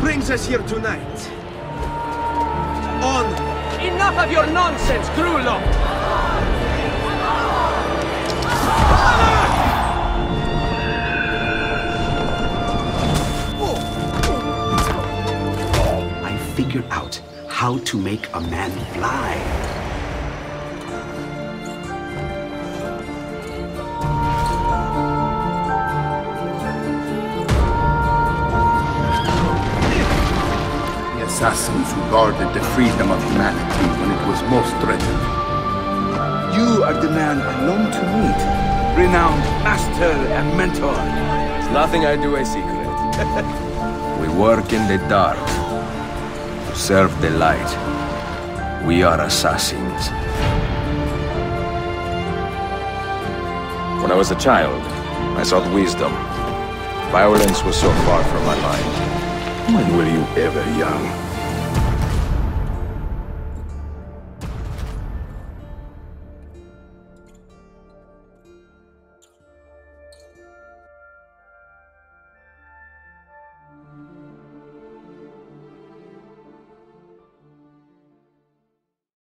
brings us here tonight? On Enough of your nonsense, Grullo! I figured out how to make a man fly. Assassins who guarded the freedom of humanity when it was most threatened. You are the man I long to meet. Renowned master and mentor. It's nothing I do a secret. we work in the dark. To serve the light. We are assassins. When I was a child, I sought wisdom. Violence was so far from my mind. When were you ever young?